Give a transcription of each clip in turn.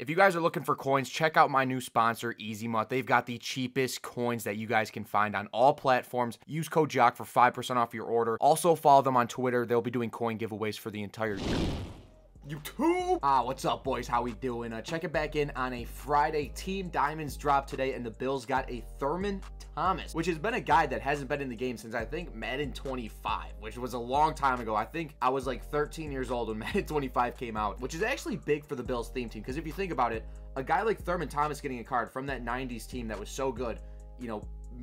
If you guys are looking for coins, check out my new sponsor, Ezmut. They've got the cheapest coins that you guys can find on all platforms. Use code JOC for 5% off your order. Also, follow them on Twitter. They'll be doing coin giveaways for the entire year. YouTube. Ah, what's up, boys? How we doing? Uh, check it back in on a Friday. Team Diamonds dropped today, and the Bills got a Thurman Thomas, which has been a guy that hasn't been in the game since I think Madden 25, which was a long time ago. I think I was like 13 years old when Madden 25 came out, which is actually big for the Bills theme team because if you think about it, a guy like Thurman Thomas getting a card from that 90s team that was so good, you know,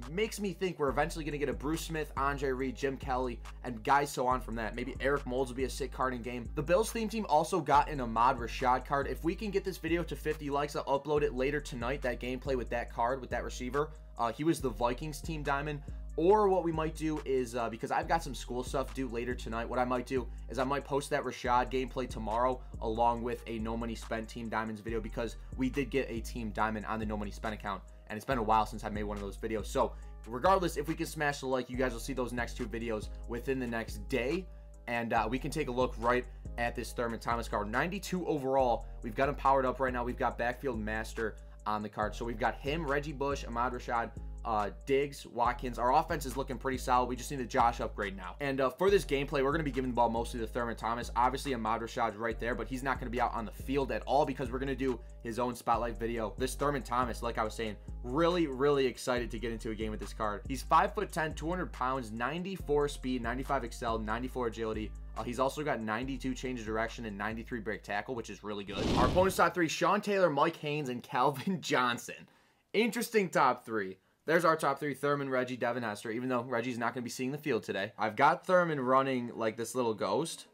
makes me think we're eventually going to get a Bruce Smith, Andre Reed, Jim Kelly, and guys so on from that. Maybe Eric Moulds will be a sick card in game. The Bills theme team also got an Ahmad Rashad card. If we can get this video to 50 likes, I'll upload it later tonight, that gameplay with that card, with that receiver. Uh, he was the Vikings team diamond. Or what we might do is, uh, because I've got some school stuff due later tonight, what I might do is I might post that Rashad gameplay tomorrow along with a No Money Spent Team Diamonds video because we did get a Team Diamond on the No Money Spent account. And it's been a while since I made one of those videos. So regardless, if we can smash the like, you guys will see those next two videos within the next day. And uh, we can take a look right at this Thurman Thomas card. 92 overall. We've got him powered up right now. We've got Backfield Master on the card. So we've got him, Reggie Bush, Ahmad Rashad, uh, Diggs, Watkins. Our offense is looking pretty solid. We just need a Josh upgrade now. And uh, for this gameplay, we're going to be giving the ball mostly to Thurman Thomas. Obviously, Ahmad Rashad's right there, but he's not going to be out on the field at all because we're going to do his own spotlight video. This Thurman Thomas, like I was saying, really, really excited to get into a game with this card. He's 5'10", 200 pounds, 94 speed, 95 accel, 94 agility. Uh, he's also got 92 change of direction and 93 break tackle, which is really good. Our opponent's top three, Sean Taylor, Mike Haynes, and Calvin Johnson. Interesting top three. There's our top three, Thurman, Reggie, Devin Hester, even though Reggie's not going to be seeing the field today. I've got Thurman running like this little ghost,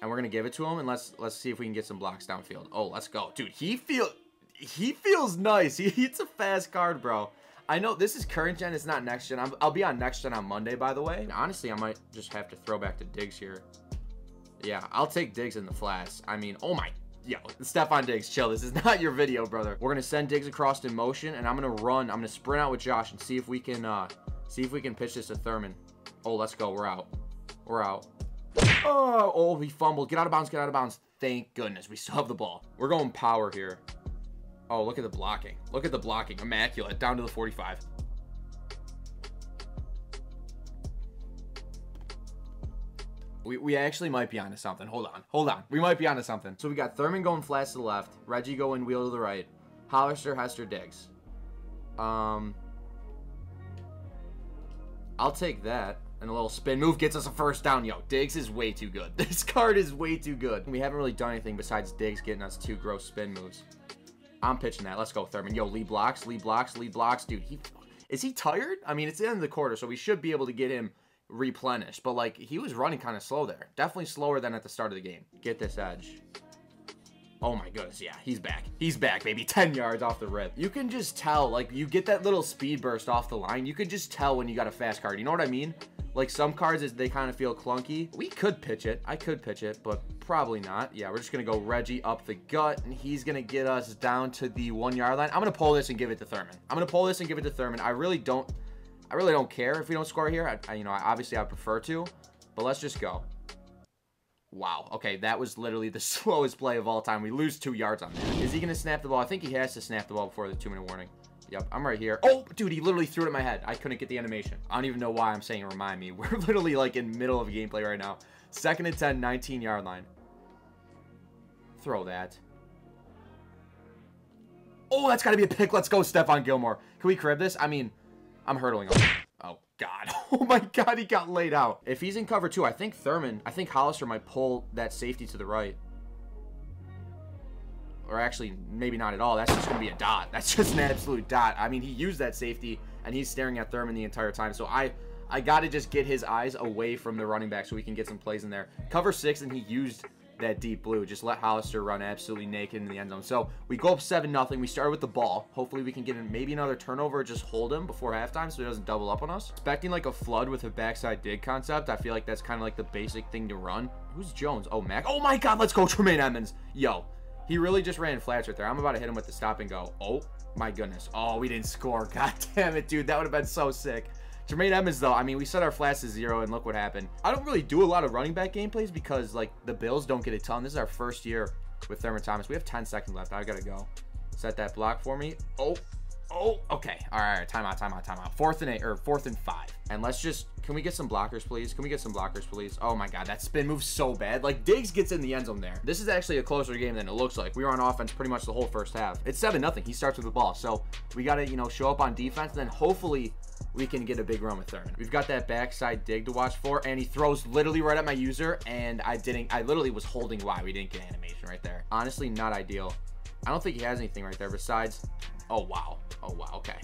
and we're going to give it to him, and let's let's see if we can get some blocks downfield. Oh, let's go. Dude, he feel he feels nice. He, it's a fast card, bro. I know this is current gen, it's not next gen. i will be on next gen on Monday, by the way. Honestly, I might just have to throw back to Diggs here. Yeah, I'll take Diggs in the flats. I mean, oh my yo, Stefon Diggs, chill. This is not your video, brother. We're gonna send Diggs across in motion, and I'm gonna run. I'm gonna sprint out with Josh and see if we can, uh, see if we can pitch this to Thurman. Oh, let's go. We're out. We're out. Oh, oh, he fumbled. Get out of bounds. Get out of bounds. Thank goodness. We still have the ball. We're going power here. Oh, look at the blocking. Look at the blocking. Immaculate. Down to the 45. We, we actually might be onto something. Hold on. Hold on. We might be onto something. So we got Thurman going flats to the left. Reggie going wheel to the right. Hollister, Hester, Diggs. Um, I'll take that. And a little spin move gets us a first down. Yo, Diggs is way too good. This card is way too good. We haven't really done anything besides Diggs getting us two gross spin moves. I'm pitching that. Let's go, Thurman. Yo, lead blocks, lead blocks, lead blocks. Dude, he is he tired? I mean, it's the end of the quarter, so we should be able to get him replenished. But like he was running kind of slow there. Definitely slower than at the start of the game. Get this edge. Oh my goodness, yeah, he's back. He's back, baby. 10 yards off the rip. You can just tell, like, you get that little speed burst off the line. You can just tell when you got a fast card. You know what I mean? Like, some cards, is they kind of feel clunky. We could pitch it. I could pitch it, but probably not. Yeah, we're just going to go Reggie up the gut, and he's going to get us down to the one-yard line. I'm going to pull this and give it to Thurman. I'm going to pull this and give it to Thurman. I really don't... I really don't care if we don't score here. I, I, you know, I, obviously I prefer to, but let's just go. Wow. Okay, that was literally the slowest play of all time. We lose two yards on that. Is he going to snap the ball? I think he has to snap the ball before the two-minute warning. Yep, I'm right here. Oh, dude, he literally threw it at my head. I couldn't get the animation. I don't even know why I'm saying remind me. We're literally like in middle of gameplay right now. Second and 10, 19 yard line. Throw that. Oh, that's got to be a pick. Let's go, Stephon Gilmore. Can we crib this? I mean, I'm hurdling. Oh, God. Oh, my God. He got laid out. If he's in cover two, I think Thurman, I think Hollister might pull that safety to the right. Or actually, maybe not at all. That's just going to be a dot. That's just an absolute dot. I mean, he used that safety, and he's staring at Thurman the entire time. So I... I got to just get his eyes away from the running back so we can get some plays in there. Cover six, and he used that deep blue. Just let Hollister run absolutely naked in the end zone. So we go up 7 nothing. We started with the ball. Hopefully we can get in maybe another turnover just hold him before halftime so he doesn't double up on us. Expecting like a flood with a backside dig concept. I feel like that's kind of like the basic thing to run. Who's Jones? Oh, Mac. Oh my God, let's go Tremaine Edmunds. Yo, he really just ran flats right there. I'm about to hit him with the stop and go. Oh my goodness. Oh, we didn't score. God damn it, dude. That would have been so sick. Tremaine Edmunds, though, I mean, we set our flats to zero, and look what happened. I don't really do a lot of running back gameplays because, like, the Bills don't get a ton. This is our first year with Thurman Thomas. We have 10 seconds left. I gotta go. Set that block for me. Oh, oh, okay. All right, all right. Timeout, timeout, timeout. Fourth and eight, or fourth and five. And let's just, can we get some blockers, please? Can we get some blockers, please? Oh my God, that spin moves so bad. Like Diggs gets in the end zone there. This is actually a closer game than it looks like. We were on offense pretty much the whole first half. It's seven nothing. He starts with the ball. So we gotta, you know, show up on defense and then hopefully we can get a big run with Thurman. We've got that backside dig to watch for, and he throws literally right at my user, and I didn't, I literally was holding Y. We didn't get animation right there. Honestly, not ideal. I don't think he has anything right there besides, oh, wow. Oh, wow, okay.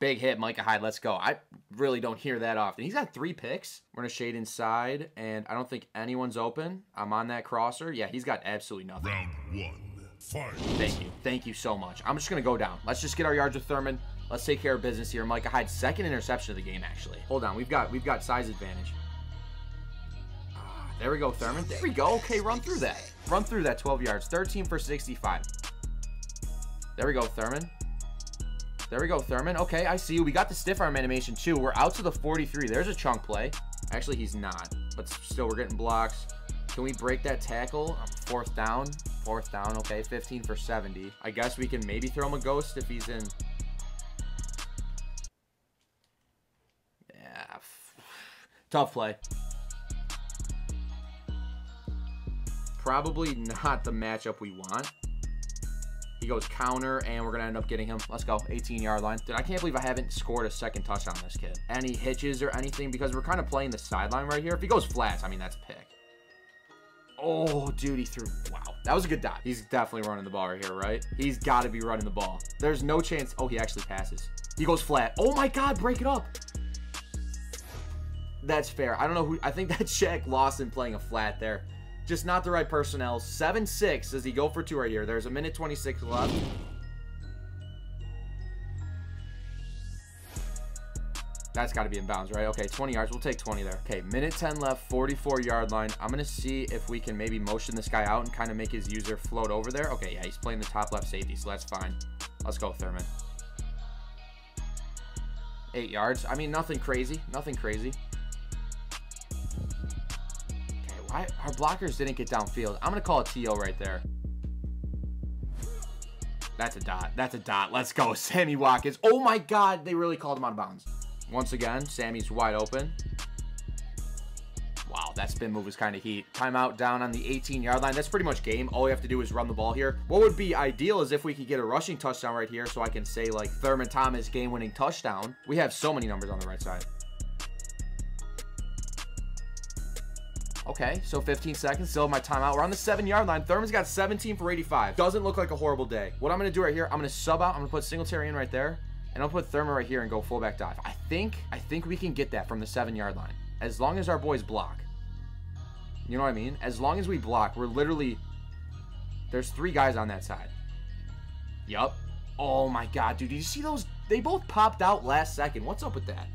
Big hit, Micah Hyde. Let's go. I really don't hear that often. He's got three picks. We're going to shade inside, and I don't think anyone's open. I'm on that crosser. Yeah, he's got absolutely nothing. Round one. Fight. Thank you. Thank you so much. I'm just going to go down. Let's just get our yards with Thurman. Let's take care of business here. Micah Hyde, second interception of the game, actually. Hold on. We've got we've got size advantage. Ah, there we go, Thurman. There we go. Okay, run through that. Run through that 12 yards. 13 for 65. There we go, Thurman. There we go, Thurman. Okay, I see you. We got the stiff arm animation, too. We're out to the 43. There's a chunk play. Actually, he's not. But still, we're getting blocks. Can we break that tackle? Fourth down. Fourth down. Okay, 15 for 70. I guess we can maybe throw him a ghost if he's in Tough play. Probably not the matchup we want. He goes counter, and we're going to end up getting him. Let's go. 18-yard line. Dude, I can't believe I haven't scored a second touchdown on this kid. Any hitches or anything, because we're kind of playing the sideline right here. If he goes flats, I mean, that's a pick. Oh, dude, he threw. Wow. That was a good dot. He's definitely running the ball right here, right? He's got to be running the ball. There's no chance. Oh, he actually passes. He goes flat. Oh, my God. Break it up. That's fair. I don't know who. I think that's Shaq Lawson playing a flat there. Just not the right personnel. 7-6. Does he go for two right here? There's a minute 26 left. That's got to be in bounds, right? Okay, 20 yards. We'll take 20 there. Okay, minute 10 left, 44 yard line. I'm going to see if we can maybe motion this guy out and kind of make his user float over there. Okay, yeah, he's playing the top left safety, so that's fine. Let's go, Thurman. Eight yards. I mean, nothing crazy. Nothing crazy. Why our blockers didn't get downfield? I'm gonna call a TO right there. That's a dot. That's a dot. Let's go. Sammy Watkins. Oh my god, they really called him out of bounds. Once again, Sammy's wide open. Wow, that spin move was kind of heat. Timeout down on the 18-yard line. That's pretty much game. All we have to do is run the ball here. What would be ideal is if we could get a rushing touchdown right here so I can say, like, Thurman Thomas game-winning touchdown. We have so many numbers on the right side. Okay, so 15 seconds, still have my timeout. We're on the seven yard line. Thurman's got 17 for 85. Doesn't look like a horrible day. What I'm gonna do right here, I'm gonna sub out. I'm gonna put Singletary in right there. And I'll put Thurman right here and go fullback dive. I think, I think we can get that from the seven yard line. As long as our boys block. You know what I mean? As long as we block, we're literally, there's three guys on that side. Yup. Oh my God, dude, did you see those? They both popped out last second. What's up with that?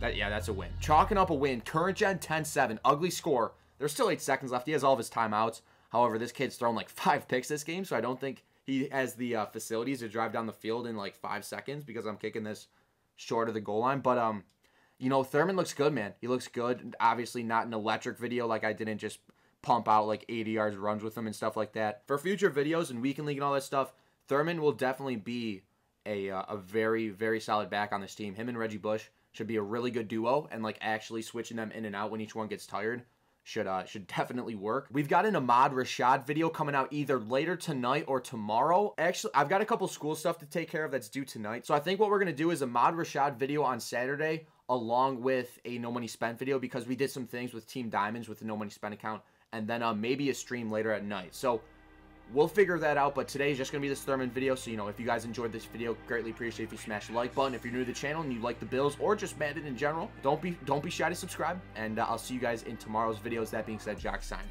That, yeah, that's a win. Chalking up a win. Current gen 10-7. Ugly score. There's still eight seconds left. He has all of his timeouts. However, this kid's thrown like five picks this game, so I don't think he has the uh, facilities to drive down the field in like five seconds because I'm kicking this short of the goal line. But um, you know, Thurman looks good, man. He looks good. Obviously, not an electric video like I didn't just pump out like 80 yards runs with him and stuff like that. For future videos and weekend league and all that stuff, Thurman will definitely be a uh, a very very solid back on this team. Him and Reggie Bush should be a really good duo, and like actually switching them in and out when each one gets tired should uh should definitely work. We've got an Ahmad Rashad video coming out either later tonight or tomorrow. Actually, I've got a couple school stuff to take care of that's due tonight. So I think what we're gonna do is a Ahmad Rashad video on Saturday along with a no money spent video because we did some things with Team Diamonds with the no money spent account and then uh, maybe a stream later at night. So We'll figure that out, but today is just going to be this Thurman video, so, you know, if you guys enjoyed this video, greatly appreciate if you smash the like button. If you're new to the channel and you like the Bills or just Madden in general, don't be don't be shy to subscribe, and uh, I'll see you guys in tomorrow's videos. That being said, Joc signing.